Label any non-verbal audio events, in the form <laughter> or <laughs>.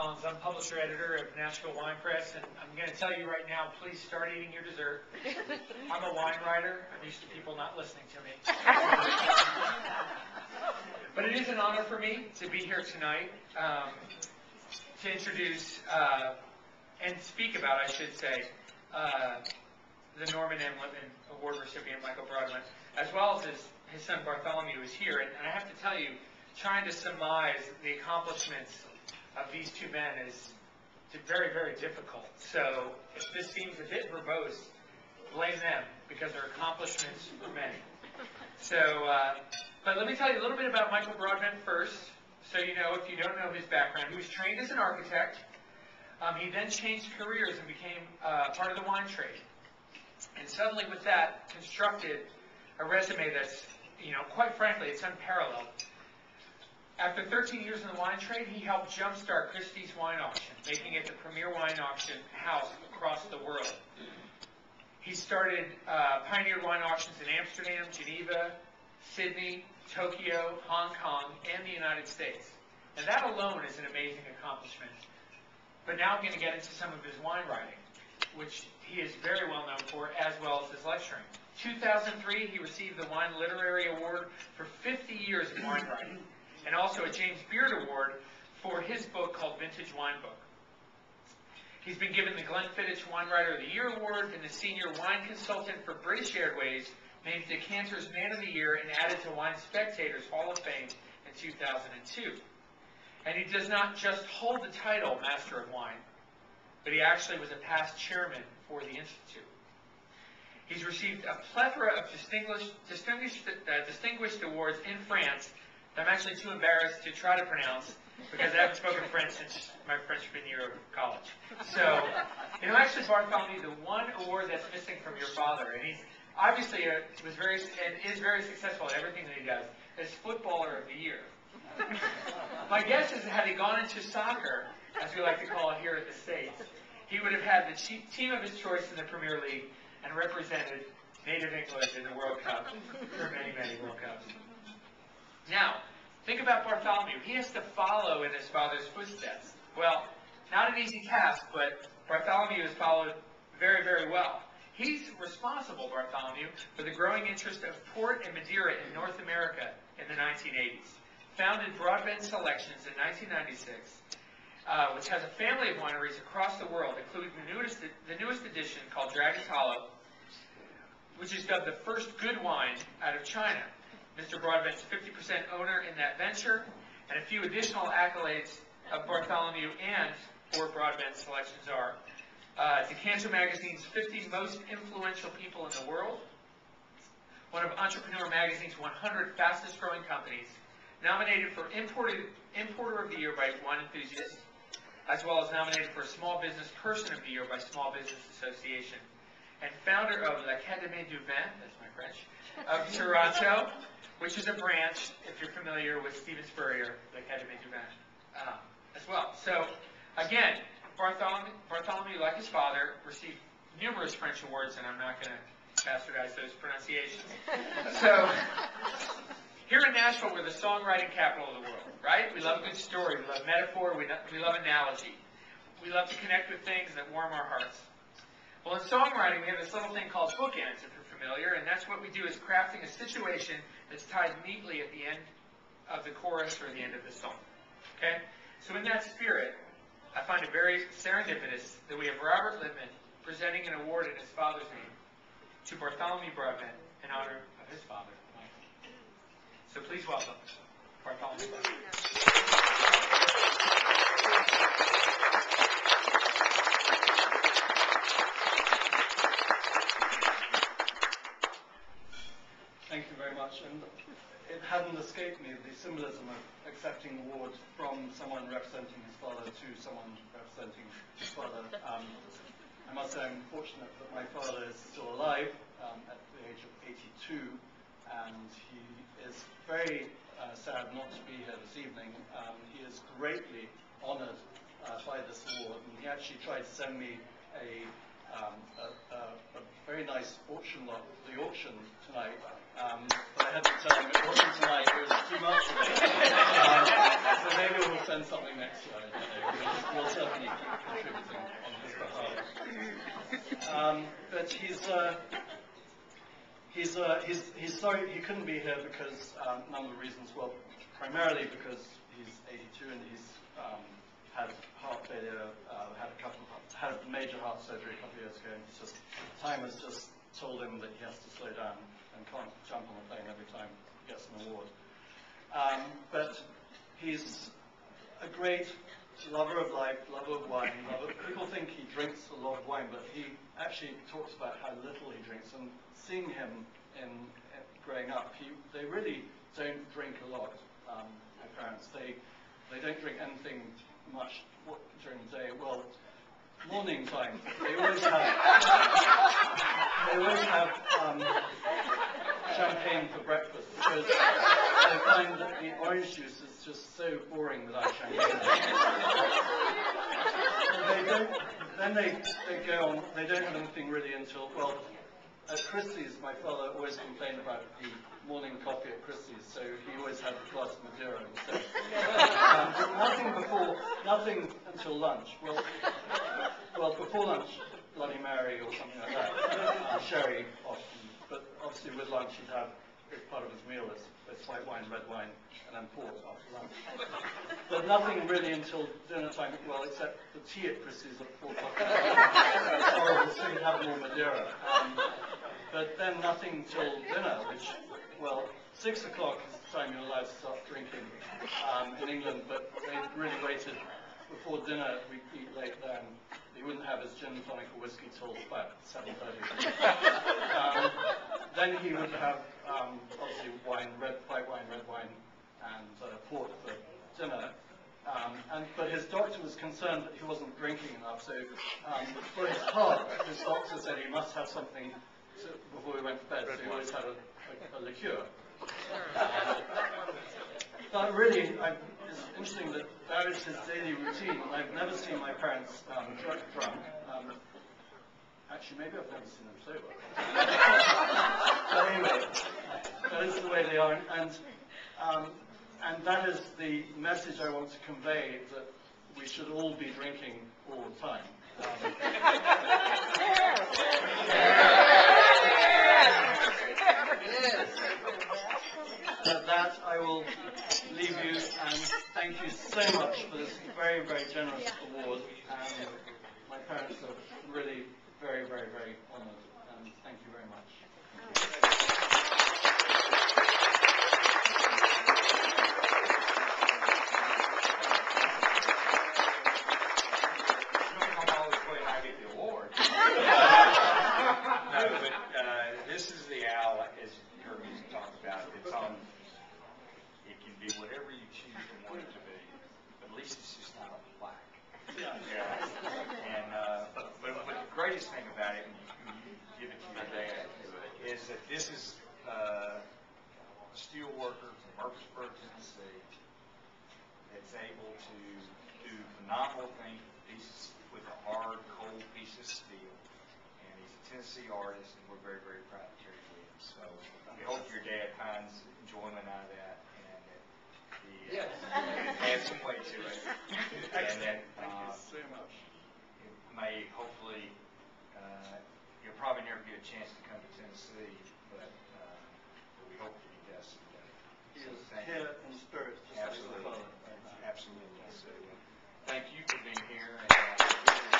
Collins. I'm publisher editor of Nashville Wine Press, and I'm going to tell you right now, please start eating your dessert. <laughs> I'm a wine writer. I'm used to people not listening to me. <laughs> but it is an honor for me to be here tonight um, to introduce uh, and speak about, I should say, uh, the Norman M. Lippman Award recipient, Michael Broadbent, as well as his, his son Bartholomew is here. And, and I have to tell you, trying to surmise the accomplishments of these two men is very, very difficult. So if this seems a bit verbose, blame them because their accomplishments were many. So, uh, but let me tell you a little bit about Michael Broadbent first, so you know if you don't know his background. He was trained as an architect. Um, he then changed careers and became uh, part of the wine trade. And suddenly with that, constructed a resume that's, you know, quite frankly, it's unparalleled. After 13 years in the wine trade, he helped jumpstart Christie's Wine Auction, making it the premier wine auction house across the world. He started uh, pioneered wine auctions in Amsterdam, Geneva, Sydney, Tokyo, Hong Kong, and the United States. And that alone is an amazing accomplishment. But now I'm going to get into some of his wine writing, which he is very well known for, as well as his lecturing. 2003, he received the Wine Literary Award for 50 years of wine writing and also a James Beard Award for his book called Vintage Wine Book. He's been given the Glenfiddich Wine Writer of the Year Award and the Senior Wine Consultant for British Airways, named Decanter's Man of the Year, and added to Wine Spectator's Hall of Fame in 2002. And he does not just hold the title Master of Wine, but he actually was a past chairman for the Institute. He's received a plethora of distinguished, distinguished, uh, distinguished awards in France I'm actually too embarrassed to try to pronounce because I haven't spoken French since my freshman year of college. So, you know, actually, Bartholomew, the one award that's missing from your father, and he's obviously a, was very and is very successful at everything that he does, is footballer of the year. my guess is had he gone into soccer, as we like to call it here at the States, he would have had the team of his choice in the Premier League and represented native England in the World Cup for many, many World Cups. Now, think about Bartholomew. He has to follow in his father's footsteps. Well, not an easy task, but Bartholomew has followed very, very well. He's responsible, Bartholomew, for the growing interest of port and Madeira in North America in the 1980s. Founded Broadbent Selections in 1996, uh, which has a family of wineries across the world, including the newest, the newest edition called Dragon's Hollow, which is dubbed the first good wine out of China. Mr. Broadbent's 50% owner in that venture, and a few additional accolades of Bartholomew and Ford Broadbent selections are uh, Decanter Magazine's 50 most influential people in the world, one of Entrepreneur Magazine's 100 fastest growing companies, nominated for Imported, Importer of the Year by Wine Enthusiast, as well as nominated for Small Business Person of the Year by Small Business Association, and founder of l'Académie du Vin, that's my French, of Toronto, <laughs> which is a branch, if you're familiar with Steven Spurrier, the Academy du Vin, um, as well. So, again, Bartholomew, Bartholomew, like his father, received numerous French awards, and I'm not going to bastardize those pronunciations. so, here in Nashville, we're the songwriting capital of the world, right? We love a good story. We love metaphor. We, we love analogy. We love to connect with things that warm our hearts. Well, in songwriting, we have this little thing called bookends, if you're familiar, and that's what we do is crafting a situation that's tied neatly at the end of the chorus or the end of the song. Okay? So in that spirit, I find it very serendipitous that we have Robert Lippman presenting an award in his father's name to Bartholomew Broadbent in honor of his father. So please welcome Bartholomew. much, and it escaped me the symbolism of accepting the award from someone representing his father to someone representing his father. Um, I must say I'm fortunate that my father is still alive um, at the age of 82, and he is very uh, sad not to be here this evening. Um, he is greatly honored uh, by this award, and he actually tried to send me a, um, a, a, a very nice auction lot, the auction tonight, um, but I have to tell you, it wasn't tonight, it was two months ago. Um, so maybe we'll send something next year. We'll, we'll certainly keep contributing on his behalf. Um, but he's, uh, he's, uh, he's, he's sorry he couldn't be here because um, none of the reasons, well, primarily because he's 82 and he's um, had heart failure, uh, had a couple, had major heart surgery a couple of years ago, and he's just, time has just told him that he has to slow down and can't jump on the plane every time he gets an award. Um, but he's a great lover of life, lover of wine. Lover, people think he drinks a lot of wine, but he actually talks about how little he drinks. And seeing him in, in growing up, he, they really don't drink a lot. Um, my parents, they they don't drink anything much during the day. Well, morning time, they always have they always have um, champagne for breakfast because they find that the orange juice is just so boring without champagne. So they don't, then they, they go on, they don't have anything really until, well, at Christie's, my father always complained about the morning coffee at Christie's, so he always had a glass of Madeira instead. Um, nothing before, nothing until lunch. Well, well, before lunch, Bloody Mary or something like that. <laughs> Sherry often, but obviously with lunch he'd have as part of his meal is, is white wine, red wine, and then port after lunch. But nothing really until dinner time, well, except the tea at Christie's at four o'clock. It's <laughs> horrible, you'd have more Madeira. Um, but then nothing till dinner, which, well, six o'clock is the time you're allowed to start drinking um, in England, but they really waited before dinner, we eat late then. He wouldn't have his gin and tonic or whiskey till about 7.30. um, then he would have, um, obviously, wine, red, white wine, red wine, and uh, port for dinner. Um, and, but his doctor was concerned that he wasn't drinking enough, so um, for his heart, his doctor said he must have something to, before he went to bed, so he always had a, a, a liqueur. <laughs> But really, I, it's interesting that that is his daily routine. I've never seen my parents um, drunk. Um, actually, maybe I've never seen them sober. <laughs> but anyway, that is the way they are, and um, and that is the message I want to convey that we should all be drinking all the time. Um, With that, I will leave you and thank you so much for this very, very generous award. And my parents are really very, very, very honored. And thank you very much. I'm always playing I get the. No, but, uh, this is the owl, as you heard me talk about, it's on, it can be whatever you choose to want it to be, but at least it's just not a plaque. Yeah. Yeah. And, uh, but, but but the greatest thing about it, and you you give it to your dad, is that this is, uh, a steel worker from Murfreesboro, Tennessee, that's able to do phenomenal things with pieces, with a hard, cold piece of steel. And he's a Tennessee artist, and we're very, very proud of Terry Williams. So we hope your dad finds enjoyment out of that, and that he uh, adds some weight to it. And that, Thank you uh, so much. it may hopefully, uh, you'll probably never get a chance to come to Tennessee, but, uh, we hope that he does someday. He is head and spirit, Absolutely, absolutely. Thank you for being here. and, uh,